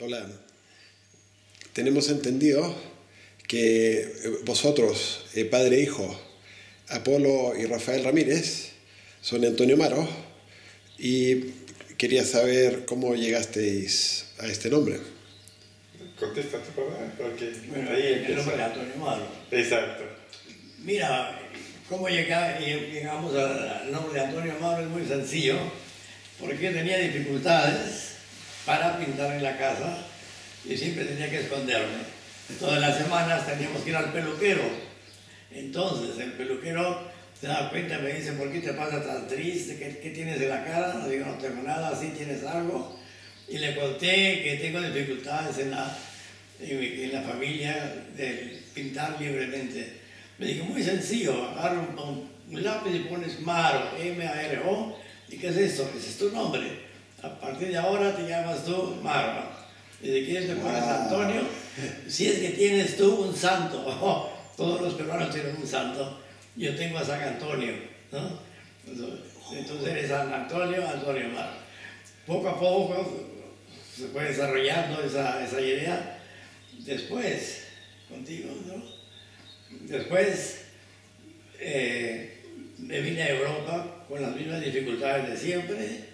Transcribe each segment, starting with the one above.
Hola. Tenemos entendido que eh, vosotros, eh, padre e hijo, Apolo y Rafael Ramírez, son Antonio Maro y quería saber cómo llegasteis a este nombre. Contesta tu papá, porque Bueno, ahí el nombre de Antonio Maro. Exacto. Mira, cómo llega- llegamos al nombre de Antonio Maro es muy sencillo, porque tenía dificultades para pintar en la casa y siempre tenía que esconderme. Todas las semanas teníamos que ir al peluquero. Entonces el peluquero se da cuenta y me dice, ¿por qué te pasa tan triste? ¿Qué, tienes en la cara? No digo, no tengo nada, ¿sí tienes algo? Y le conté que tengo dificultades en la, en, la familia de pintar libremente. Me dijo, muy sencillo, agarra un, lápiz y pones Maro, M-A-R-O, ¿y qué es esto? Es tu nombre. A partir de ahora te llamas tú Maro. Y de quién te pones. Antonio, si es que tienes tú un santo. Todos los peruanos tienen un santo. Yo tengo a San Antonio, ¿no? Entonces eres San Antonio, Antonio Maro. Poco a poco se fue desarrollando esa, esa idea. Después, contigo, ¿no? Después eh, me vine a Europa con las mismas dificultades de siempre.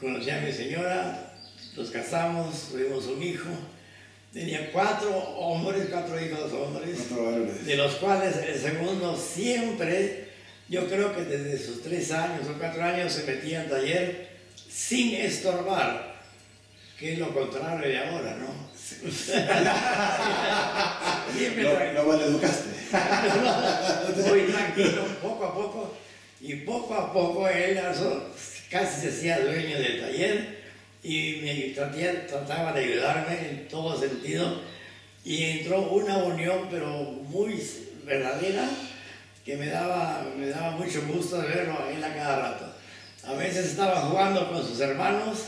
Conocí a mi señora, nos casamos, tuvimos un hijo. Tenía cuatro hombres, cuatro hijos hombres, Cuatro de los cuales el segundo siempre, yo creo que desde sus tres años o cuatro años se metía en taller sin estorbar, que es lo contrario de ahora, ¿no? Siempre Lo, tra- lo mal educaste. muy tranquilo, poco a poco, y poco a poco él casi se hacía dueño del taller y me tratía- trataba de ayudarme en todo sentido y entró una unión pero muy verdadera que me daba, me daba mucho gusto de verlo a él a cada rato. A veces estaba jugando con sus hermanos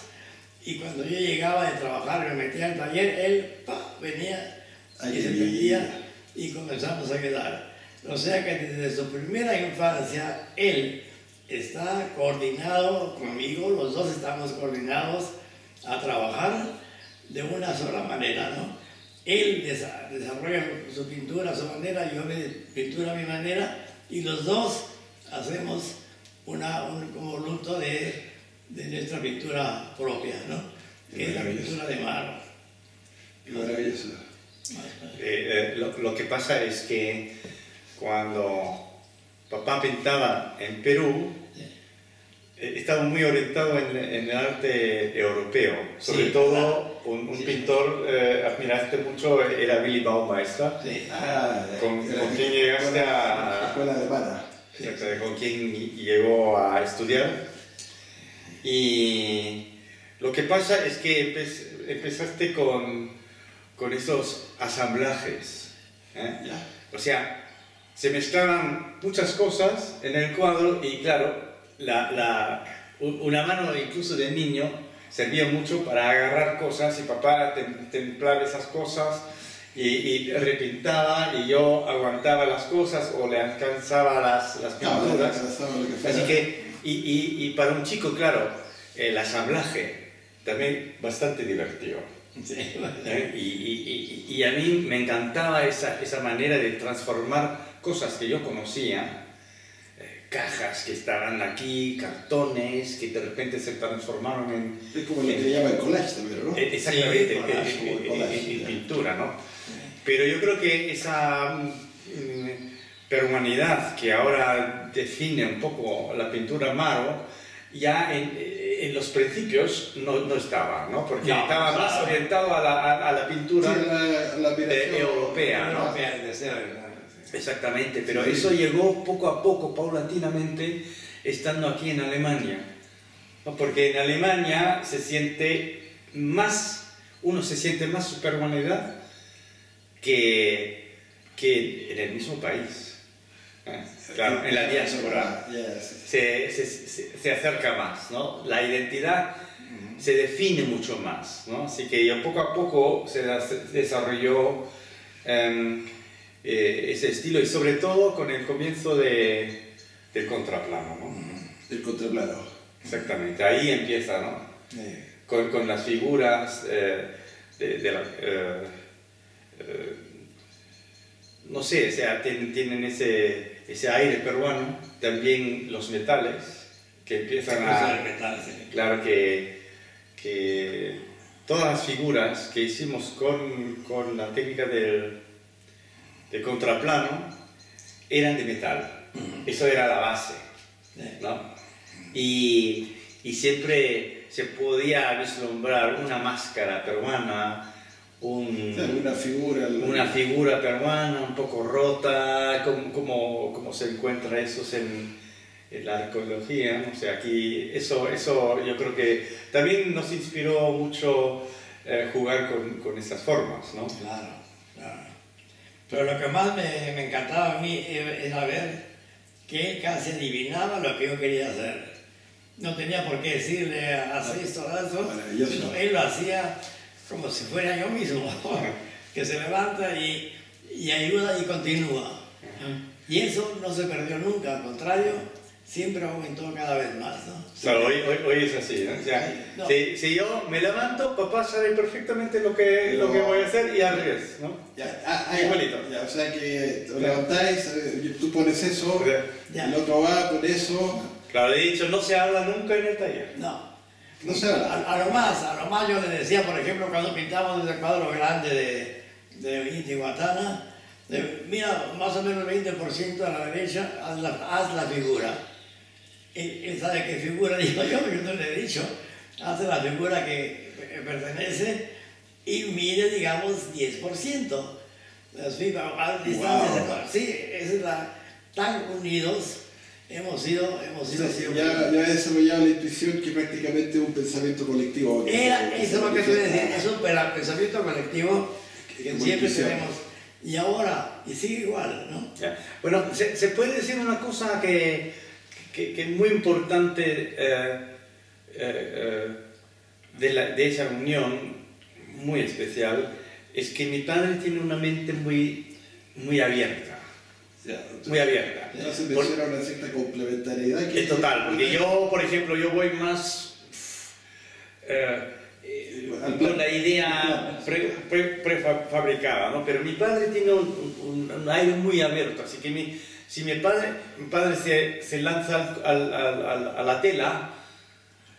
y cuando yo llegaba de trabajar me metía al taller, él pa, venía y se metía y comenzamos a ayudar. O sea que desde su primera infancia él está coordinado conmigo, los dos estamos coordinados a trabajar de una sola manera, ¿no? Él desa- desarrolla su pintura a su manera, yo me pintura a mi manera y los dos hacemos una, un convoluto de, de nuestra pintura propia, ¿no? Que es la pintura de. Qué maravilloso. Eh, eh, lo, lo que pasa es que cuando papá pintaba en Perú, eh, estaba muy orientado en, en el arte europeo. Sobre Sí, todo, un, un Sí. pintor eh, admiraste mucho era Willy Baumeister, Sí. Ah, con, con quien llegaste a, Escuela alemana. Exacto, con quien llegó a estudiar. Y lo que pasa es que empe- empezaste con, con esos asamblajes. ¿eh? O sea, se mezclaban muchas cosas en el cuadro y claro, la, la- una mano incluso de niño servía mucho para agarrar cosas y papá tem- templaba esas cosas y, y repintaba y yo aguantaba las cosas o le alcanzaba las, las pinturas. no. Así que, y, y- y para un chico, claro, el asamblaje también bastante divertido. Sí. ¿eh? Y, y- y- y a mí me encantaba esa, esa manera de transformar cosas que yo conocía, eh, cajas que estaban aquí, cartones que de repente se transformaron en, Es como lo que se llama el collage también, ¿no? eh, exactamente, Sí, en- collage, en- en- collage, en- pintura, ¿no? Pero yo creo que esa mm, peruanidad que ahora define un poco la pintura Maro, ya en, en los principios no, no estaba, ¿no? Porque No, estaba más orientado a la, a- a la pintura Sí, la, la eh, europea, ¿no? Exactamente, pero Sí. eso llegó poco a poco, paulatinamente, estando aquí en Alemania. Porque en Alemania se siente más, uno se siente más su peruanidad que, que en el mismo país. ¿eh? Claro, en la diáspora se, se, se- se acerca más, ¿no? La identidad se define mucho más, ¿no? Así que poco a poco se des- desarrolló em, eh, ese estilo y sobre todo con el comienzo de, del contraplano, ¿no? El contraplano. Exactamente, ahí empieza, ¿no? Eh, Con, con las figuras, eh, de, la, eh, eh, no sé, o sea, tienen, tienen ese, ese aire peruano, también los metales, que empiezan a... Claro que, que todas las figuras que hicimos con, con la técnica del, de contraplano eran de metal. Eso era la base. ¿no? Y, y, siempre se podía vislumbrar una máscara peruana, un, una, figura, una figura peruana un poco rota, como, como, se encuentra eso en, en la arqueología. O sea, aquí eso, eso yo creo que también nos inspiró mucho eh, jugar con, con esas formas. ¿no? Claro, claro. Pero lo que más me, me encantaba a mí era ver que él casi adivinaba lo que yo quería hacer. No tenía por qué decirle, haz esto, haz eso. Él lo hacía como si fuera yo mismo, que se levanta y, y ayuda y continúa. Y eso no se perdió nunca, al contrario, siempre aumentó cada vez más, ¿no? Claro, hoy, hoy, es así, ¿no? O sea, Si, si, yo me levanto, papá sabe perfectamente lo que, lo que voy a hacer y al revés, ¿no? Ya, ah, ah Igualito. Ya, o sea que te levantáis, eh, tú pones eso, el otro va con eso. Claro, he dicho, no se habla nunca en el taller. No. No se habla. A, lo más, a lo más yo le decía, por ejemplo, cuando pintamos el cuadro grande de, de Intihuatana, mira, más o menos el 20% a la derecha, haz la, haz la figura él, sabe qué figura digo yo, yo no le he dicho, hace la figura que pertenece y mide, digamos, 10%. Así, a distancias, sí, esa es la, tan unidos hemos sido, hemos sido ya, ya he desarrollado la intuición que prácticamente es un pensamiento colectivo. Era, eso es lo que estoy diciendo, es un pensamiento colectivo que siempre tenemos. Y ahora, y sigue igual, ¿no? Bueno, se, se puede decir una cosa que que, es muy importante eh, eh, eh, de, la, de, esa reunión, muy especial, es que mi padre tiene una mente muy, muy abierta. muy abierta. se menciona una cierta complementariedad. Que es total, porque yo, por ejemplo, yo voy más con la idea prefabricada, ¿no? pero mi padre tiene un, un, aire muy abierto, así que mi, si mi padre, mi padre se, se lanza al, al, a la tela,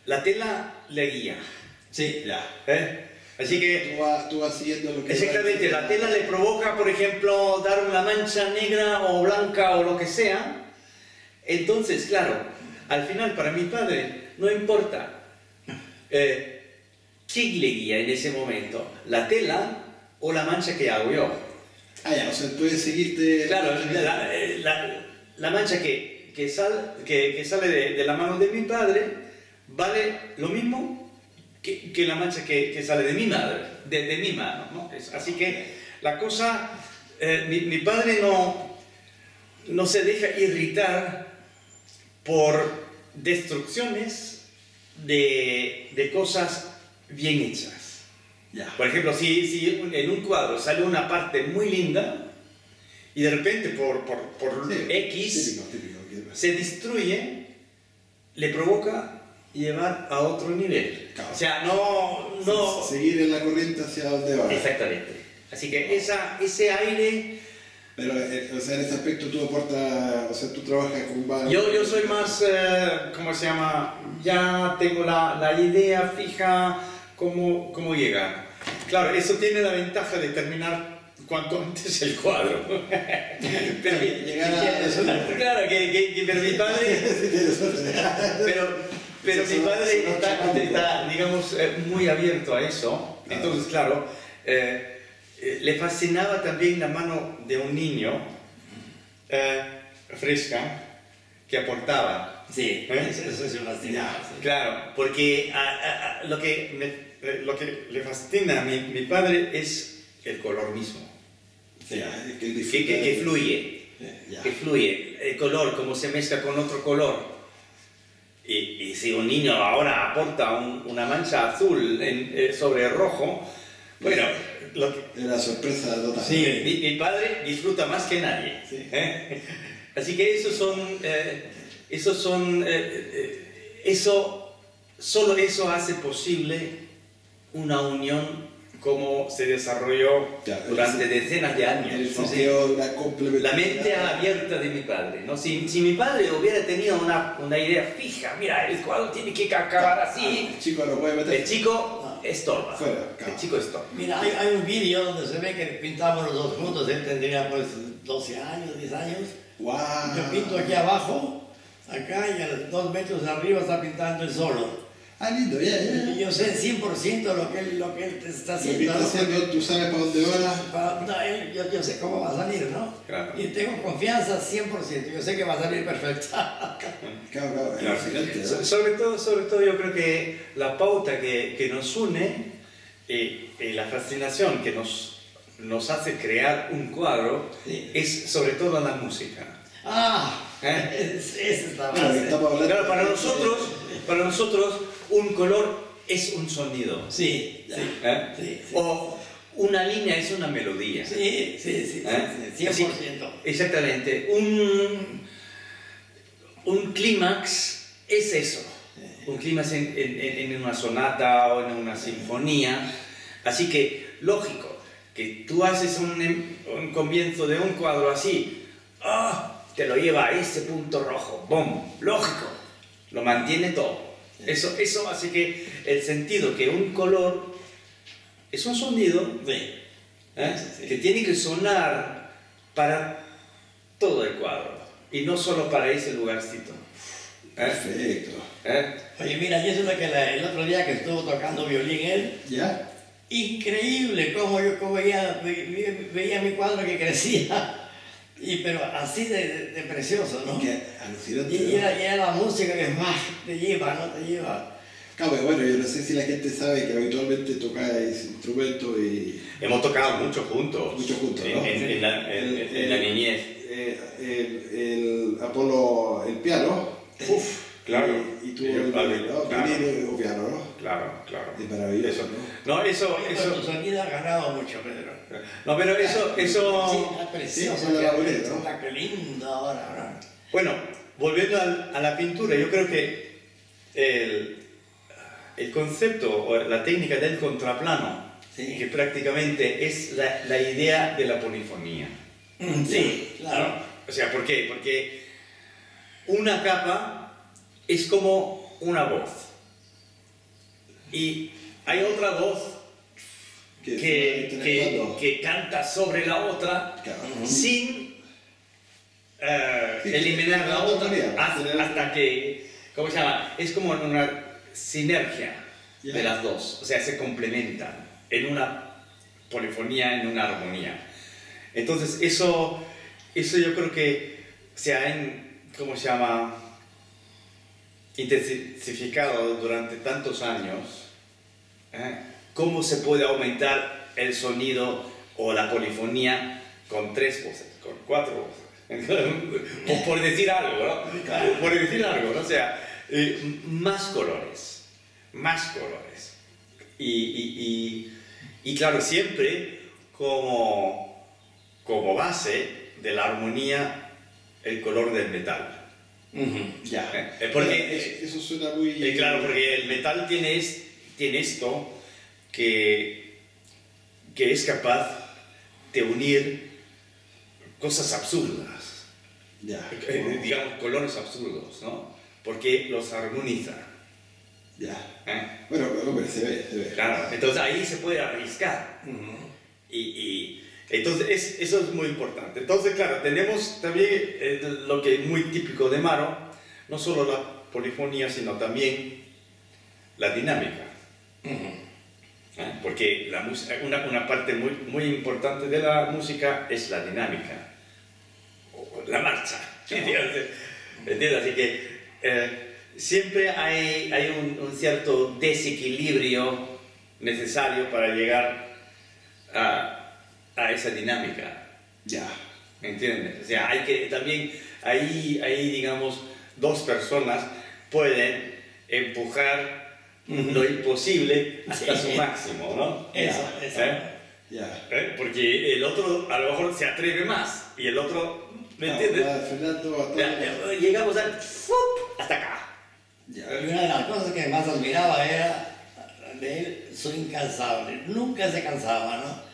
la tela le guía. Sí. Ya. ¿Eh? Así que... Tú vas, tú haciendo lo que... Exactamente, la tela le provoca, por ejemplo, dar una mancha negra o blanca o lo que sea. Entonces, claro, al final para mi padre no importa eh, quién le guía en ese momento, la tela o la mancha que hago yo. Ah, ya, o puedes seguirte... Claro, la, mancha que, que, sal, que, que sale de, de, la mano de mi padre vale lo mismo que, que la mancha que, que, sale de mi madre, de, de mi mano. ¿no? así que la cosa, eh, mi, mi, padre no, no se deja irritar por destrucciones de, de cosas bien hechas. Por ejemplo, si, si, en un cuadro sale una parte muy linda y de repente por, por, por X se destruye, le provoca llevar a otro nivel. O sea, no, no... Seguir en la corriente hacia donde va. Exactamente. Así que esa, ese aire... Pero, eh, o sea, en ese aspecto tú aportas, o sea, tú trabajas con Yo, yo soy más, eh, ¿cómo se llama? Ya tengo la, la idea fija cómo, cómo llegar. Claro, eso tiene la ventaja de terminar cuanto antes el cuadro. pero, llegar a... claro, que, que, pero mi padre... pero, pero mi padre está, digamos, eh, muy abierto a eso. Entonces, claro, eh, eh, le fascinaba también la mano de un niño fresca que aportaba. Sí, eso, es fascinaba. Claro, porque lo que eh, lo que le fascina a mi, mi padre es el color mismo. que, que, fluye, que fluye, el color, como se mezcla con otro color. Y, y si un niño ahora aporta una mancha azul en, eh, sobre el rojo, bueno, lo que, la sorpresa total. Sí, mi, padre disfruta más que nadie. ¿eh? Así que esos son, esos son, eso, solo eso hace posible una unión cómo se desarrolló Ya, durante el- decenas de años. El sentido de la La mente abierta de mi padre, ¿no? Si, si mi padre hubiera tenido una, una idea fija, mira, el cuadro tiene que acabar así, El chico lo puede meter. el chico estorba. Fuera, claro. El chico estorba. Mira, hay, hay un vídeo donde se ve que pintamos los dos juntos, él tendría pues 12 años, 10 años. ¡Wow! Yo pinto aquí abajo, acá y a dos metros arriba está pintando él solo. Ah, lindo, ya, ya. Y yo sé 100% lo que él, lo que él te está Lo que haciendo. está haciendo, tú sabes para dónde va. Para- no, él- yo, yo sé cómo va a salir, ¿no? Claro. Y tengo confianza 100%, yo sé que va a salir perfecto. Claro, claro, Claro. Sobre todo, sobre todo yo creo que la pauta que, que nos une y, y la fascinación que nos, nos hace crear un cuadro Sí. es sobre todo la música. Ah, ¿Eh? es- esa es la base. Claro, para nosotros, para nosotros un color es un sonido. Sí, sí, ¿eh? sí, sí. O una línea es una melodía. Sí, sí, sí, ¿eh? sí, Así- 100%. exactamente. Un, un clímax es eso. Un clímax en, en- en una sonata o en una sinfonía. Así que, lógico, que tú haces un, em- un comienzo de un cuadro así, ¡ah! te lo lleva a ese punto rojo, ¡bom! Lógico, lo mantiene todo. Eso, eso hace que el sentido que un color es un sonido Sí. ¿eh? Que tiene que sonar para todo el cuadro y no solo para ese lugarcito. ¿eh? Perfecto. ¿Eh? Oye, mira, y eso es lo que la- el otro día que estuvo tocando violín él, ¿Ya? increíble cómo yo cómo veía, ve- ve- veía mi cuadro que crecía, y, pero así de, de- de precioso, ¿no? Qué alucinante. Y, ¿no? y era, y era la música que más te lleva, ¿no? Te lleva. Claro, pero bueno, yo no sé si la gente sabe que habitualmente tocáis instrumentos y Hemos tocado mucho juntos. Mucho juntos, en, ¿no? en- en la, en- El- en la el- niñez. eh, el, el Apolo, el piano. Uf, claro. Y, y tú Y yo, el, padre, ¿no? claro. Violín o piano, ¿no? Claro, claro. Es maravilloso, Eso, ¿no? no, eso, pero tu eso. sonido ha ganado mucho, Pedro. No, pero eso, Sí, eso. está precioso. Sí, eso es la qué- bonita, ¿no? Qué lindo ahora, ¿no? Bueno, volviendo al- a la pintura, yo creo que el, el concepto o la técnica del contraplano, Sí. que prácticamente es la, la idea de la polifonía. Mm, Sí, claro. O sea, ¿por qué? Porque una capa es como una voz. Y hay otra voz Que, que, que, canta sobre la otra Claro. sin eh, Sí, eliminar sí, la otra hasta, hasta que, ¿cómo se llama? Es como una sinergia de las dos, o sea, se complementan en una polifonía, en una armonía. Entonces, eso, eso yo creo que se ha, en- ¿cómo se llama? Intensificado durante tantos años. ¿eh? ¿Cómo se puede aumentar el sonido o la polifonía con tres voces, con cuatro voces? por, por decir algo, ¿no? Por decir algo, ¿no? O sea, eh, más colores, más colores. Y, y- y- y claro, siempre como, como base de la armonía el color del metal. Ya. Eh, porque- Bueno, eso, suena muy. Eh, claro, porque el metal tiene, es- tiene esto que, que es capaz de unir cosas absurdas, Ya. eh, digamos colores absurdos, ¿no? Porque los armoniza. Ya. ¿eh? Bueno, hombre, se ve, se ve. Claro, entonces ahí se puede arriscar. Y, y entonces es- eso es muy importante. Entonces, claro, tenemos también eh, lo que es muy típico de Maro, no solo la polifonía, sino también la dinámica. ¿eh? Porque la música, una, una parte muy, muy importante de la música es la dinámica, la marcha. ¿entiendes? ¿Entiendes? Así que eh, siempre hay, hay un, un cierto desequilibrio necesario para llegar a, a esa dinámica. Ya. ¿Entiendes? O sea, hay que también, ahí, ahí digamos, dos personas pueden empujar lo imposible hasta Sí. su máximo, ¿no? Eso, eso. ¿Eh? Ya. ¿Eh? Porque el otro a lo mejor se atreve más y el otro, ¿me No, entiendes? va frenando a todo. Ya, ya, Llegamos al hasta acá. Ya. Y una de las cosas que más admiraba era de él son incansables. Nunca se cansaba, ¿no?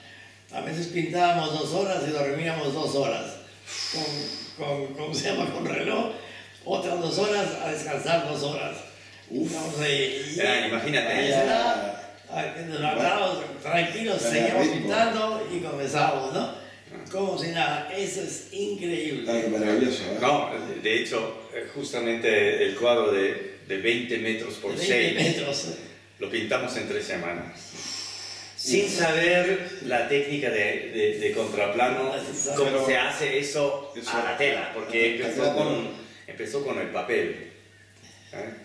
A veces pintábamos dos horas y dormíamos dos horas. Con, con, ¿cómo se llama? Con reloj. Otras dos horas a descansar dos horas. Entonces, y- Ah, imagínate. y era- ah, nos hablábamos tranquilos, seguíamos pintando y comenzábamos, ¿no? Como si nada. Eso es increíble. Qué maravilloso. ¿eh? No, de hecho, eh, justamente el cuadro de, de 20 metros por 20 6 metros. lo pintamos en tres semanas. Sin saber la técnica de, de- de contraplano, cómo Pero- se hace eso, Eso- a la tela, porque empezó con, empezó con el papel.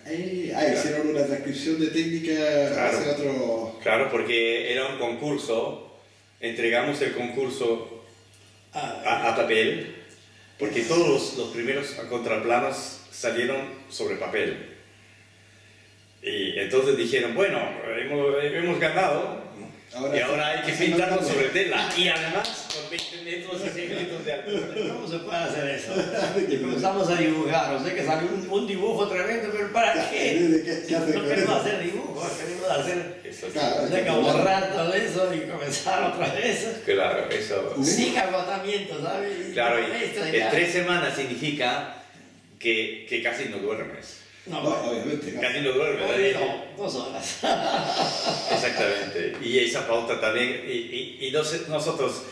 ¿eh? Ah, hicieron una transcripción de técnica Claro. hacia otro. Claro, porque era un concurso, entregamos el concurso Ah, a, a papel, porque todos los, los primeros contraplanos salieron sobre papel. Y entonces dijeron, bueno, hemos, hemos ganado, Ahora y ahora hay que pintarlo sobre tela. Y además con 20 metros y 100 metros de altura. ¿Cómo se puede hacer eso? Y comenzamos a dibujar, o sea que salió un, un dibujo tremendo, pero ¿para qué? ¿Qué, qué No queremos hacer dibujos, queremos hacer, Eso sí. Claro. o sea, que borrar todo eso y comenzar otra vez. Claro, eso. Sin agotamiento, ¿sabes? Y Claro, y en tres semanas significa que, que casi no duermes. No, No, bueno, obviamente. claro. Casi no duermes. hoy ¿eh? no, dos horas. Exactamente. Y esa pauta también. Y, y- y nos- nosotros,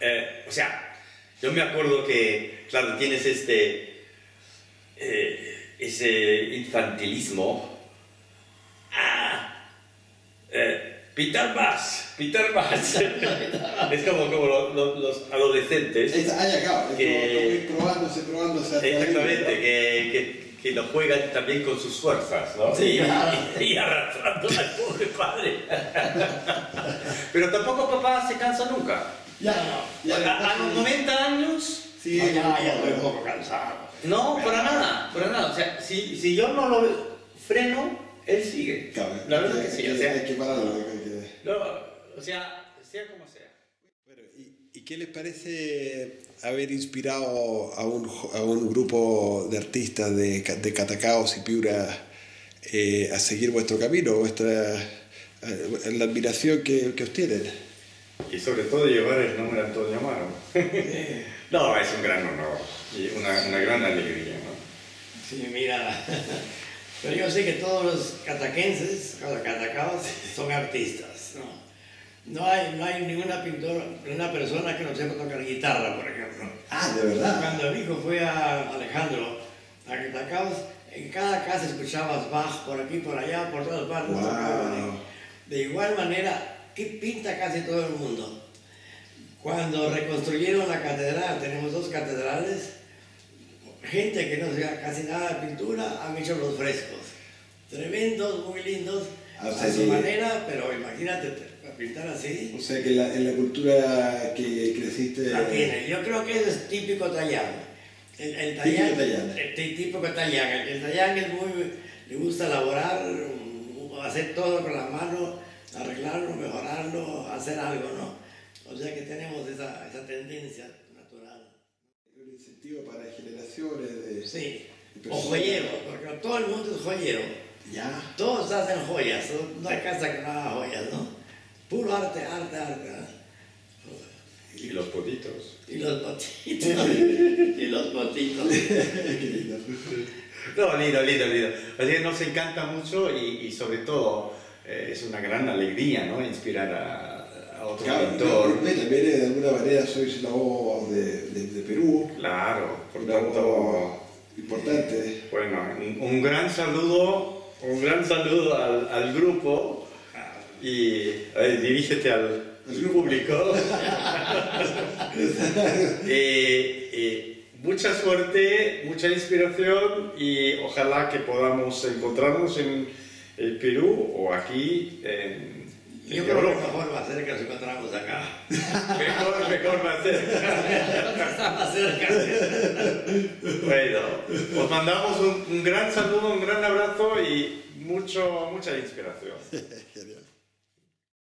eh, o sea, yo me acuerdo que, claro, tienes este, eh, ese infantilismo. Ah, eh, pintar más, pintar más. es como, como lo- lo- los adolescentes. Es- ya, claro, es Que- como- como ir probándose, probándose Exactamente, ¿no? que, que, que lo juegan también con sus fuerzas, ¿no? Sí, y, claro. y- y arrastrando al pobre padre. Pero tampoco papá se cansa nunca. Ya, ya, ya, a, a los 90 años, Sí, No, ya, ya estoy un poco cansado. no, para nada, para nada. O sea, si, si yo no lo freno, él sigue. Claro, La verdad que sí, o sea, que que- no, o sea, sea como sea. Bueno, ¿y, y qué les parece haber inspirado a un, a un grupo de artistas de, de Catacaos y Piura eh, a seguir vuestro camino, vuestra eh, la admiración que, que os tienen? Y sobre todo llevar el nombre de Antonio Amaro. no, es un gran honor y una, una gran alegría, ¿no? Sí, mira. Pero yo sé que todos los cataquenses, los catacaos, son artistas, ¿no? No hay, no hay ninguna pintora, una persona que no sepa tocar guitarra, por ejemplo. Ah, de verdad. Cuando mi hijo fue a Alejandro, a Catacaos, en cada casa escuchabas Bach por aquí, por allá, por todas partes. Wow. De igual manera, que pinta casi todo el mundo. Cuando reconstruyeron la catedral, tenemos dos catedrales, gente que no sabía casi nada de pintura han hecho los frescos. Tremendos, muy lindos, Ah, a su que- manera, pero imagínate, pintar así. O sea que la- en la cultura que creciste... La tiene. Yo creo que es típico tallán. El, el Típico tallán, tallán. el tí- típico tallán. El, el tallán es muy, le gusta elaborar, hacer todo con la mano, arreglarlo, mejorarlo, hacer algo, ¿no? O sea que tenemos esa, esa tendencia natural. Un incentivo para generaciones de... Sí. de O personas. joyero, porque todo el mundo es joyero. Ya. Todos hacen joyas, no hay casa que no haga joyas, ¿no? Puro arte, arte, arte. ¿no? Y los potitos. Y los botitos. y los lindo. No, lindo, lindo, lindo. Así que nos encanta mucho y, y sobre todo eh, es una gran alegría, ¿no? Inspirar a, a otro Claro, pintor. no, también eh, de alguna manera sois la voz de, de, de Perú, Claro, por una tanto, importante. bueno, un, un gran saludo, un gran saludo al, al grupo y ver, dirígete al, público. Eh, eh, mucha suerte, mucha inspiración y ojalá que podamos encontrarnos en el Perú o aquí en, Yo en creo que Europa. mejor va a ser que nos encontramos acá. Mejor, mejor va a ser. Más cerca. Bueno, os mandamos un, un gran saludo, un gran abrazo y mucho, mucha inspiración.